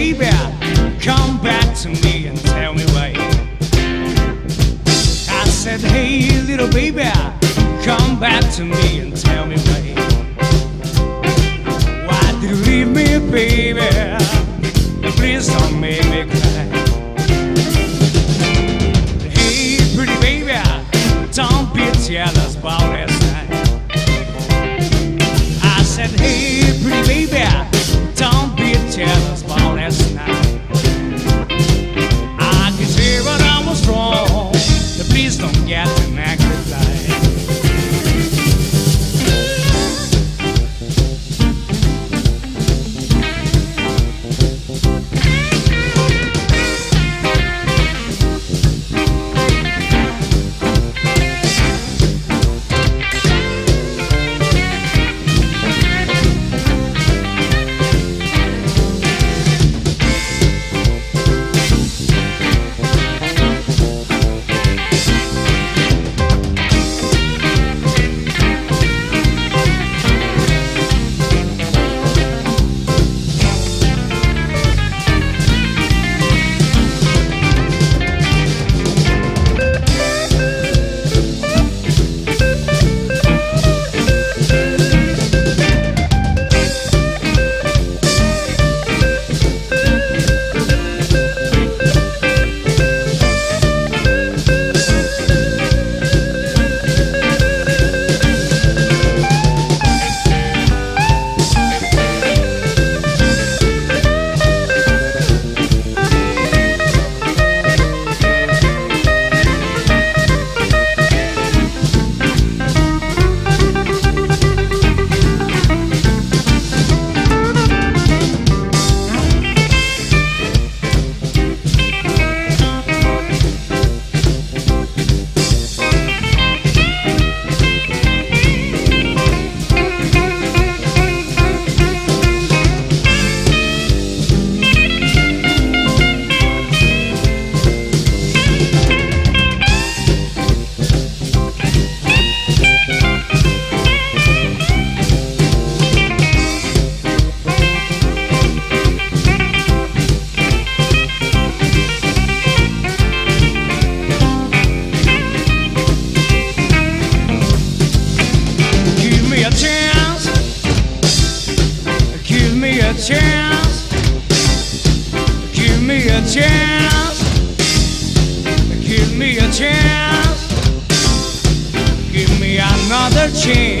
baby, come back to me and tell me why. I said, hey, little baby, come back to me and tell me why. Why did you leave me, baby? Please don't make me chance. Give me a chance. Give me a chance. Give me another chance.